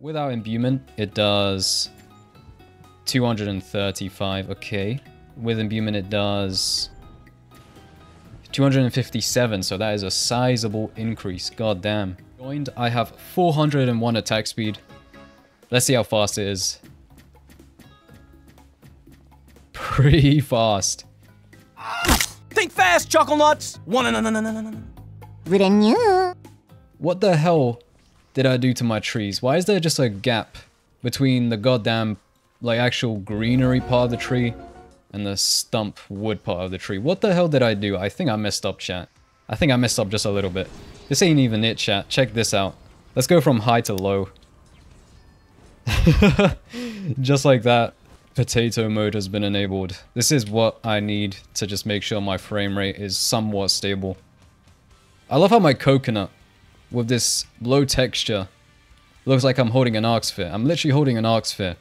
without imbuement, it does 235, okay. With imbuement, it does 257, so that is a sizable increase. God damn. Joined, I have 401 attack speed. Let's see how fast it is. Pretty fast. Think fast, chuckle nuts. One, no, no, no, no, no, no. Renew. What the hell did I do to my trees? Why is there just a gap between the goddamn, like, actual greenery part of the tree and the stump wood part of the tree? What the hell did I do? I think I messed up, chat. I think I messed up just a little bit. This ain't even it, chat. Check this out. Let's go from high to low. just like that, potato mode has been enabled. This is what I need to just make sure my frame rate is somewhat stable. I love how my coconut with this low texture looks like I'm holding an arc sphere. I'm literally holding an arc sphere.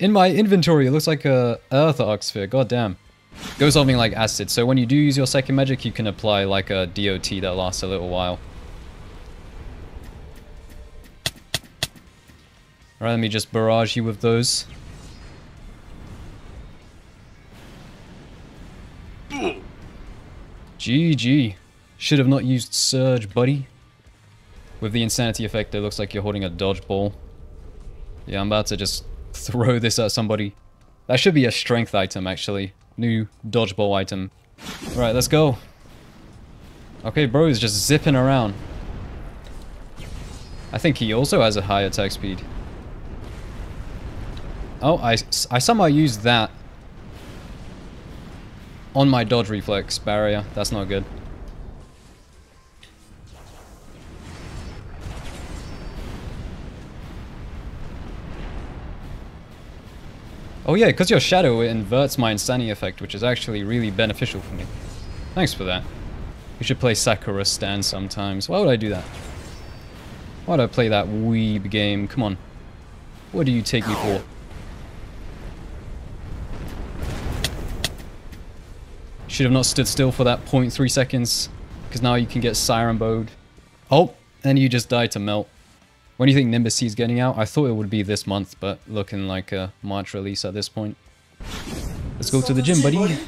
In my inventory, it looks like a earth arc sphere. God damn. Goes something like acid. So when you do use your second magic, you can apply like a DOT that lasts a little while. Alright, let me just barrage you with those. Hmm. GG. Should have not used Surge, buddy. With the Insanity effect, it looks like you're holding a dodgeball. Yeah, I'm about to just throw this at somebody. That should be a strength item, actually. New dodgeball item. Right, let's go. Okay, bro is just zipping around. I think he also has a high attack speed. Oh, I, I somehow used that on my dodge reflex barrier. That's not good. Oh yeah, because your shadow it inverts my insanity effect, which is actually really beneficial for me. Thanks for that. We should play Sakura Stand sometimes. Why would I do that? Why would I play that weeb game? Come on. What do you take me for? Should have not stood still for that 0.3 seconds, because now you can get Siren Bowed. Oh, and you just died to melt. When do you think Nimbus is getting out? I thought it would be this month, but looking like a March release at this point. Let's go to the gym, buddy.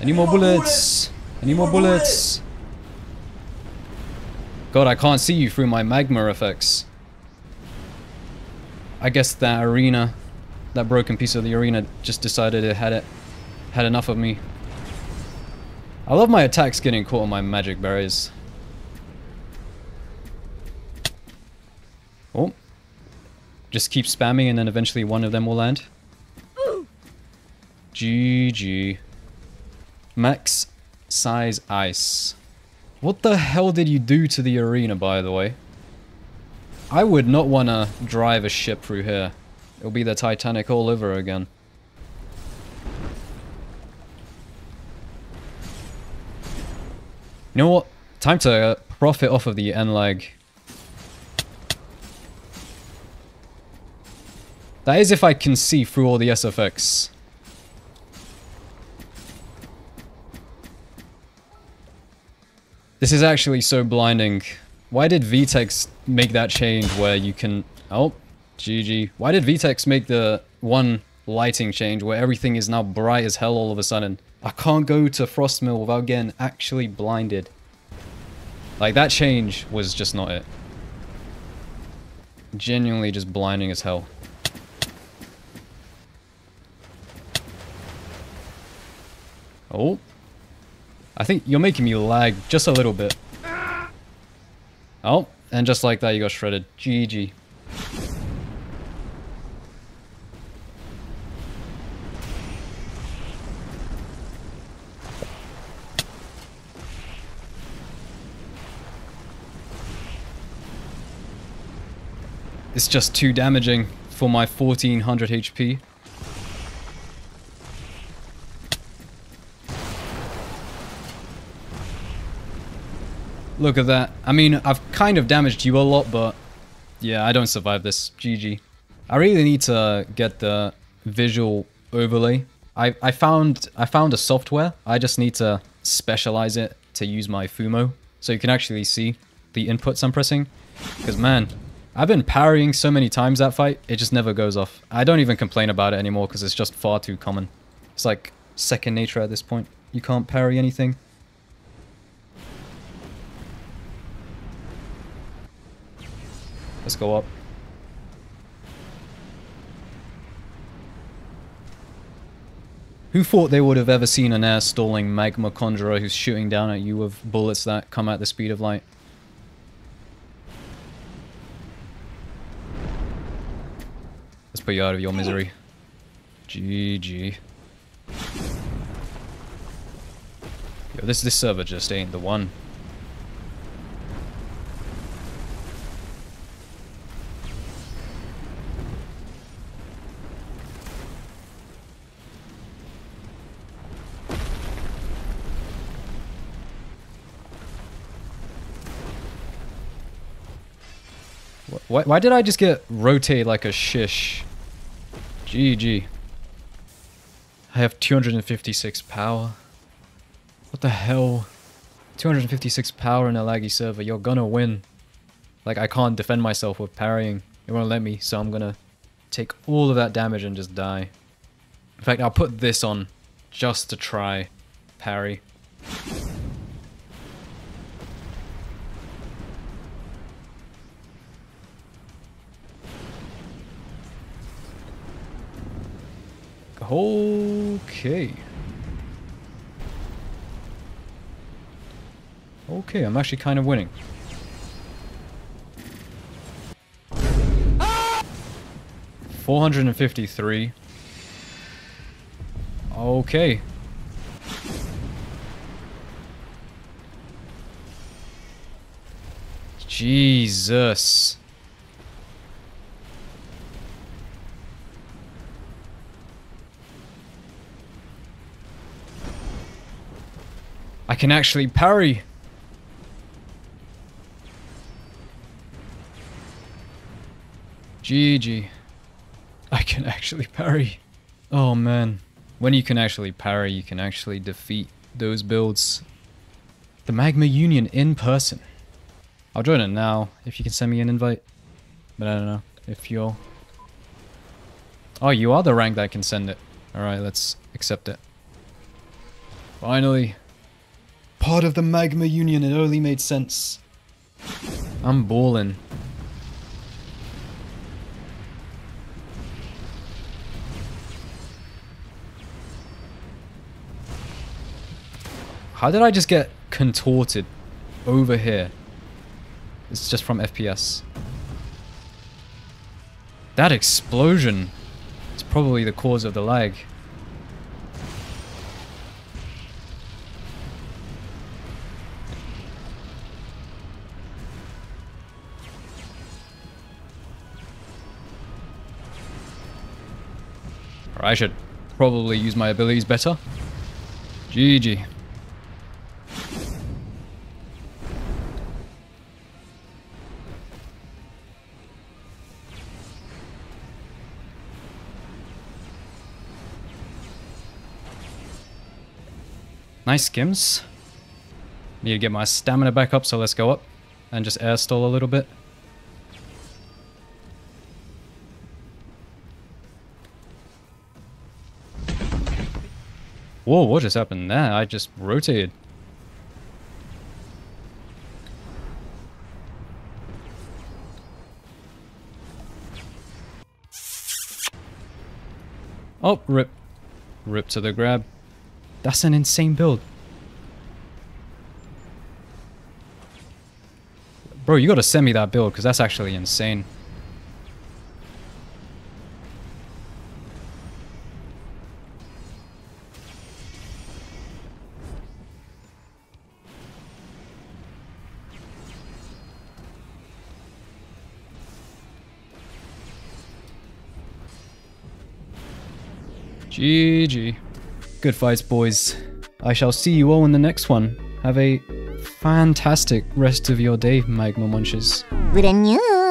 Any more bullets? Any more bullets? God, I can't see you through my magma effects. I guess that arena, that broken piece of the arena just decided it had it, had enough of me. I love my attacks getting caught on my magic berries. Oh. Just keep spamming and then eventually one of them will land. GG. Max size ice. What the hell did you do to the arena, by the way? I would not want to drive a ship through here. It'll be the Titanic all over again. You know what? Time to uh, profit off of the end lag. That is if I can see through all the SFX. This is actually so blinding. Why did Vetex make that change where you can... Oh, GG. Why did Vetex make the one lighting change where everything is now bright as hell all of a sudden? I can't go to Frostmill without getting actually blinded. Like, that change was just not it. Genuinely just blinding as hell. Oh. I think you're making me lag just a little bit. Oh, and just like that you got shredded. GG. It's just too damaging for my 1400 HP. Look at that. I mean, I've kind of damaged you a lot, but yeah, I don't survive this. GG. I really need to get the visual overlay. I, I found I found a software. I just need to specialize it to use my Fumo so you can actually see the inputs I'm pressing. Because man, I've been parrying so many times that fight, it just never goes off. I don't even complain about it anymore because it's just far too common. It's like second nature at this point. You can't parry anything. Let's go up. Who thought they would have ever seen an air stalling magma conjurer who's shooting down at you with bullets that come at the speed of light? Let's put you out of your misery. GG. Yo, this this server just ain't the one. Why, why did I just get rotate like a shish? GG. I have 256 power. What the hell? 256 power in a laggy server. You're gonna win. Like, I can't defend myself with parrying. It won't let me, so I'm gonna take all of that damage and just die. In fact, I'll put this on just to try parry. Okay. Okay, I'm actually kind of winning. And fifty-three. Okay. Jesus. Can actually parry. GG. I can actually parry. Oh man. When you can actually parry, you can actually defeat those builds. The Magma Union in person. I'll join it now, if you can send me an invite. But I don't know, if you're... Oh, you are the rank that can send it. Alright, let's accept it. Finally. Part of the Magma Union, it only made sense. I'm balling. How did I just get contorted over here? It's just from FPS. That explosion is probably the cause of the lag. Or I should probably use my abilities better. GG. Nice skims. Need to get my stamina back up, so let's go up and just air stall a little bit. Whoa, what just happened there? I just rotated. Oh, rip. Rip to the grab. That's an insane build. Bro, you gotta send me that build, because that's actually insane. GG. Good fights, boys. I shall see you all in the next one. Have a fantastic rest of your day, Magma Munchers. Brand new.